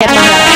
Get